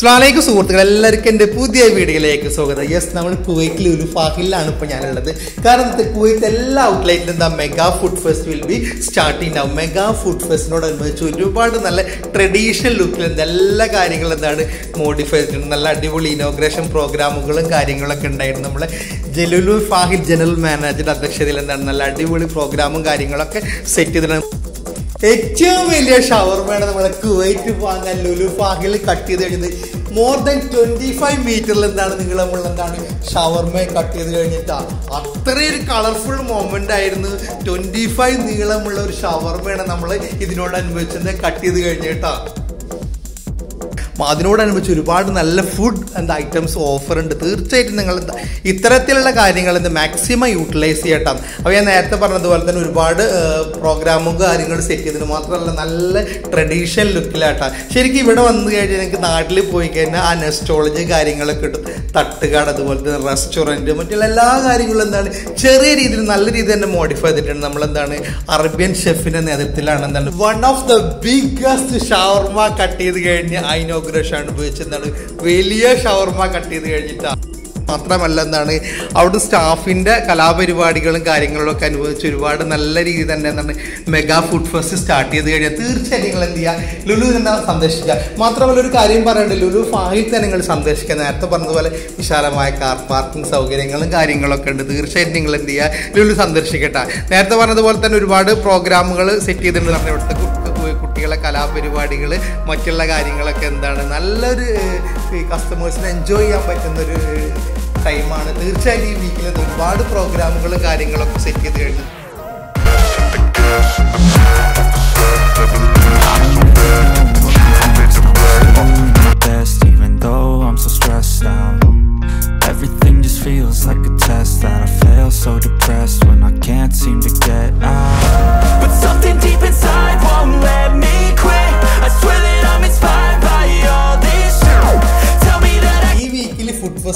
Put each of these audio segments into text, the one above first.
സ്ലാലേക്ക് സുഹൃത്തുക്കൾ എല്ലാവർക്കും എന്റെ പുതിയ വീഡിയോയിലേക്ക് സ്വാഗതം. യെസ് നമ്മൾ കുവൈറ്റിൽ ഒരു ഫാഹിലാണ് ഇപ്പോൾ ഞാനുള്ളത്. കാരണം കുവൈറ്റ് എല്ലാ ഔട്ട്ലെറ്റിലും എന്താ mega food fest will be starting ആവും മെഗാ ഫുഡ് ഫെസ്റ്റിനോടനുബന്ധിച്ച് ഒരുപാട് നല്ല ട്രഡീഷണൽ ലുക്കിൽ എന്താ എല്ലാ കാര്യങ്ങളും എന്താണ് മോഡിഫൈ ചെയ്തിട്ടുണ്ട്. നല്ല അടിപൊളി ഇനോഗ്രേഷൻ പ്രോഗ്രാമുകളും കാര്യങ്ങളൊക്കെ ഉണ്ടായിരുന്നു. നമ്മളെ ജലുലു ഫാഹിൽ ജനറൽ മാനേജറുടെ അധ്യക്ഷതയിൽ എന്താണ് നല്ല അടിപൊളി പ്രോഗ്രാമും കാര്യങ്ങളൊക്കെ സെറ്റ് ചെയ്തിട്ടുണ്ട്. ഏറ്റവും വലിയ ഷവർമയാണ് നമ്മുടെ കുവൈറ്റ് പാങ്ങ ലുലു പാങ്ങിൽ കട്ട് ചെയ്ത് കഴിഞ്ഞത്. മോർ ദൻ ട്വന്റി ഫൈവ് മീറ്ററിൽ എന്താണ് നിങ്ങൾ നമ്മൾ എന്താണ് ഷവർമ കട്ട് ചെയ്ത് കഴിഞ്ഞിട്ടാ. അത്രയും കളർഫുൾ മൊമെന്റ് ആയിരുന്നു. ട്വന്റി ഫൈവ് നീളമുള്ള ഒരു ഷവർമയാണ് നമ്മൾ ഇതിനോട് ഇതിനോടനുബന്ധിച്ച് കട്ട് ചെയ്ത് കഴിഞ്ഞിട്ടാ അതിനോടനുബന്ധിച്ച് ഒരുപാട് നല്ല ഫുഡ് എന്താ ഐറ്റംസ് ഓഫർ ഉണ്ട്. തീർച്ചയായിട്ടും നിങ്ങൾ ഇത്തരത്തിലുള്ള കാര്യങ്ങൾ എന്ത് മാക്സിമം യൂട്ടിലൈസ് ചെയ്യട്ടാം. അപ്പോൾ ഞാൻ നേരത്തെ പറഞ്ഞതുപോലെ തന്നെ ഒരുപാട് പ്രോഗ്രാമും കാര്യങ്ങളും സെറ്റ് ചെയ്തതിന് മാത്രമല്ല നല്ല ട്രഡീഷണൽ ലുക്കിലാട്ടാ ശരിക്കും ഇവിടെ വന്നു കഴിഞ്ഞാൽ എനിക്ക് നാട്ടിൽ പോയി കഴിഞ്ഞാൽ ആ നെസ്റ്റോളജി കാര്യങ്ങളൊക്കെ കിട്ടും തട്ടുകട അതുപോലെ തന്നെ റെസ്റ്റോറന്റ് മറ്റുള്ള എല്ലാ കാര്യങ്ങളും എന്താണ് ചെറിയ രീതിയിൽ നല്ല രീതിയിൽ തന്നെ മോഡിഫൈ ചെയ്തിട്ടുണ്ട്. നമ്മളെന്താണ് അറേബ്യൻ ഷെഫിന്റെ നേതൃത്വത്തിലാണ് എന്താണ് one of the biggest shawarma cut ചെയ്ത് കഴിഞ്ഞ് ആ ഉപയോഗിച്ചത് എന്താണ് വലിയ ഷവർമ കട്ട് ചെയ്ത് കഴിഞ്ഞിട്ടാണ് മാത്രമല്ല എന്താണ് അവിടെ സ്റ്റാഫിന്റെ കലാപരിപാടികളും കാര്യങ്ങളും ഒക്കെ അനുഭവിച്ച് ഒരുപാട് നല്ല രീതിയിൽ തന്നെ എന്താണ് മെഗാ ഫുഡ് ഫെസ്റ്റ് സ്റ്റാർട്ട് ചെയ്ത് കഴിഞ്ഞാൽ തീർച്ചയായും നിങ്ങൾ എന്ത് ചെയ്യുക ലുലു തന്നെ സന്ദർശിക്കുക. മാത്രമല്ല ഒരു കാര്യം പറയേണ്ട ലുലു ഫാഹിൽ തന്നെ നിങ്ങൾ സന്ദർശിക്കുക. നേരത്തെ പറഞ്ഞതുപോലെ വിശാലമായ കാർ പാർക്കിംഗ് സൗകര്യങ്ങളും കാര്യങ്ങളൊക്കെ ഉണ്ട്. തീർച്ചയായിട്ടും നിങ്ങൾ എന്ത് ചെയ്യുക ലുലു സന്ദർശിക്കട്ടെ. നേരത്തെ പറഞ്ഞതുപോലെ തന്നെ ഒരുപാട് പ്രോഗ്രാമുകൾ സെറ്റ് ചെയ്തിട്ടുണ്ട്. നമ്മുടെ ഇവിടുത്തെ കുട്ടികളെ കലാപരിപാടികൾ മറ്റുള്ള കാര്യങ്ങളൊക്കെ എന്താണ്? നല്ലൊരു കസ്റ്റമേഴ്സിന് എൻജോയ് ചെയ്യാൻ പറ്റുന്നൊരു ടൈമാണ് തീർച്ചയായും ഈ വീക്കിൽ ഒരുപാട് പ്രോഗ്രാമുകളും കാര്യങ്ങളൊക്കെ സെറ്റ് ചെയ്ത് കഴിഞ്ഞു. So depressed.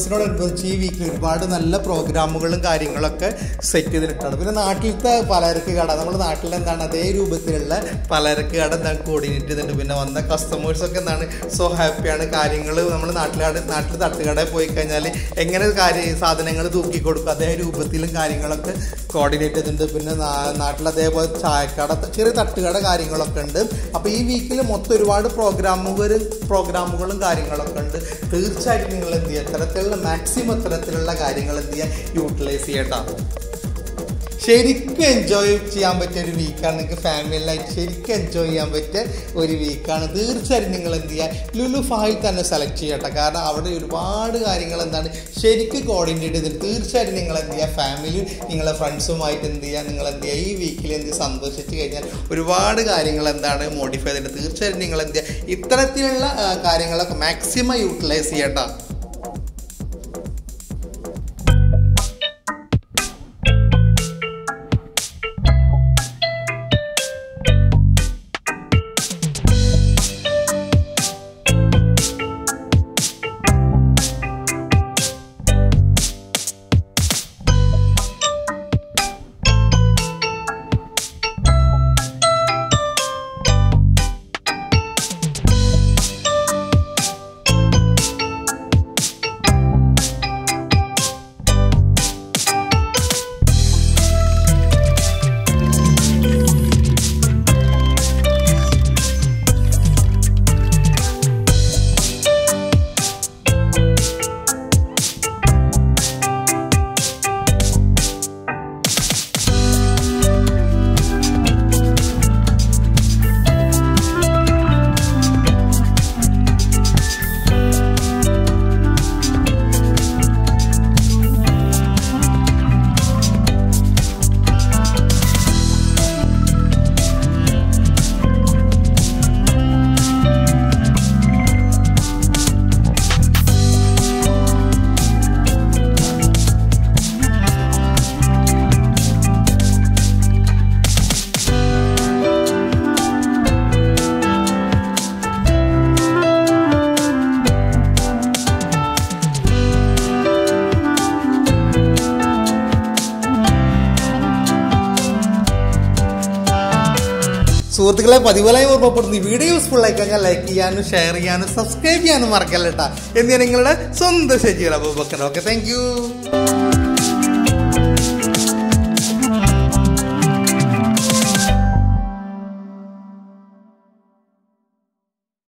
ഫുഡ് ഫെസ്റ്റിനോടനുബന്ധിച്ച് ഈ വീക്കിൽ ഒരുപാട് നല്ല പ്രോഗ്രാമുകളും കാര്യങ്ങളൊക്കെ സെറ്റ് ചെയ്തിട്ടുണ്ട് പിന്നെ നാട്ടിലത്തെ പലചരക്ക് കട നമ്മൾ നാട്ടിൽ എന്താണ് അതേ രൂപത്തിലുള്ള പലചരക്ക് കട എന്താണ് കോർഡിനേറ്റ് ചെയ്തിട്ടുണ്ട്. പിന്നെ വന്ന കസ്റ്റമേഴ്സൊക്കെ എന്താണ് സോ ഹാപ്പിയാണ് കാര്യങ്ങൾ നമ്മൾ നാട്ടിലാണ് നാട്ടിൽ തട്ടുകടയിൽ പോയി കഴിഞ്ഞാൽ എങ്ങനെ കാര്യം സാധനങ്ങൾ തൂക്കി കൊടുക്കും അതേ രൂപത്തിലും കാര്യങ്ങളൊക്കെ കോർഡിനേറ്റ് ചെയ്തിട്ടുണ്ട്. പിന്നെ നാട്ടിൽ അതേപോലെ ചായക്കട ചെറിയ തട്ടുകട കാര്യങ്ങളൊക്കെ ഉണ്ട്. അപ്പോൾ ഈ വീക്കിൽ മൊത്തം ഒരുപാട് പ്രോഗ്രാമുകൾ പ്രോഗ്രാമുകളും കാര്യങ്ങളൊക്കെ ഉണ്ട്. തീർച്ചയായിട്ടും നിങ്ങൾ എന്ത് ചെയ്യുക ഇത്തരത്തിലുള്ള മാക്സിമം തരത്തിലുള്ള കാര്യങ്ങൾ എന്ത് ചെയ്യുക യൂട്ടിലൈസ് ചെയ്യട്ടോ. ശരിക്കും എൻജോയ് ചെയ്യാൻ പറ്റിയ ഒരു വീക്കാണ് നിങ്ങൾക്ക് ഫാമിലിയിലായിട്ട് ശരിക്കും എൻജോയ് ചെയ്യാൻ പറ്റിയ ഒരു വീക്കാണ് തീർച്ചയായും നിങ്ങൾ എന്ത് ചെയ്യുക ലുലു ഫായിൽ തന്നെ സെലക്ട് ചെയ്യട്ടെ. കാരണം അവിടെ ഒരുപാട് കാര്യങ്ങൾ എന്താണ്? ശരിക്കും കോർഡിനേറ്റ് ചെയ്തിട്ട് തീർച്ചയായും നിങ്ങൾ എന്ത് ചെയ്യുക ഫാമിലി നിങ്ങളെ ഫ്രണ്ട്സുമായിട്ട് എന്ത് ചെയ്യുക നിങ്ങൾ എന്ത് ചെയ്യുക ഈ വീക്കിൽ എന്ത് സന്തോഷിച്ച് കഴിഞ്ഞാൽ ഒരുപാട് കാര്യങ്ങൾ എന്താണ് മോഡിഫൈ ചെയ്തിട്ട് തീർച്ചയായും നിങ്ങൾ എന്ത് ചെയ്യുക ഇത്തരത്തിലുള്ള കാര്യങ്ങളൊക്കെ മാക്സിമം യൂട്ടിലൈസ് ചെയ്യട്ടോ. സുഹൃത്തുക്കളെ പതിവലായി ഓർമ്മപ്പെടുന്നു വീഡിയോ യൂസ്ഫുൾ ആയി കഴിഞ്ഞാൽ ലൈക്ക് ചെയ്യാനും ഷെയർ ചെയ്യാനും സബ്സ്ക്രൈബ് ചെയ്യാനും മറക്കല്ലേട്ടാ. എന്ന് ഞാൻ നിങ്ങളുടെ സ്വന്തം ശരി അബൂബക്കർ ഓക്കെ താങ്ക് യു